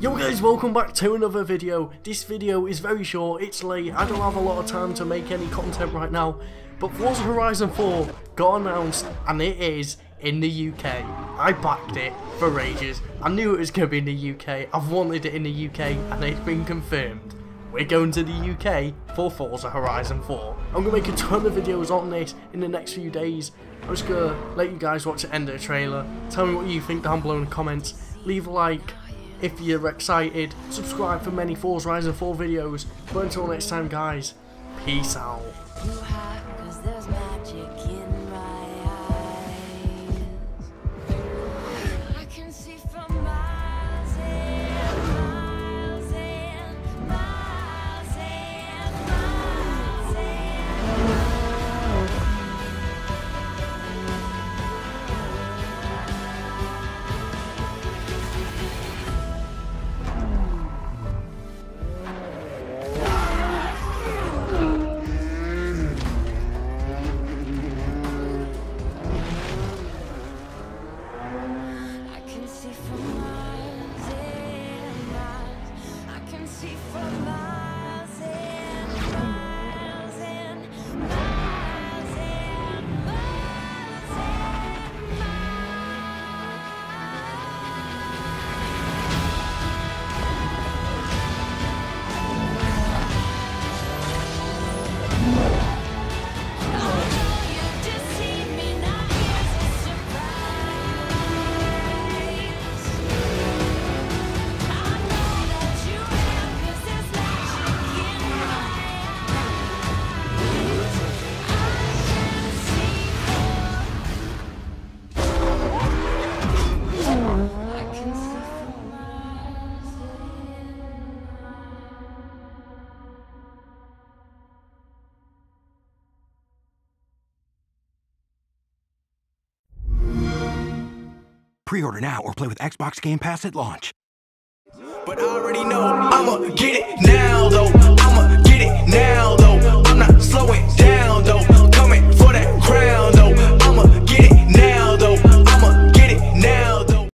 Yo guys, welcome back to another video. This video is very short, it's late, I don't have a lot of time to make any content right now, but Forza Horizon 4 got announced and it is in the UK. I backed it for ages, I knew it was going to be in the UK, I've wanted it in the UK and it's been confirmed. We're going to the UK for Forza Horizon 4. I'm going to make a ton of videos on this in the next few days. I'm just going to let you guys watch the end of the trailer, tell me what you think down below in the comments, leave a like, if you're excited, subscribe for many Forza Horizon 4 videos. But until next time guys, peace out. Pre-order now or play with Xbox Game Pass at launch. But I already know I'ma get it now though.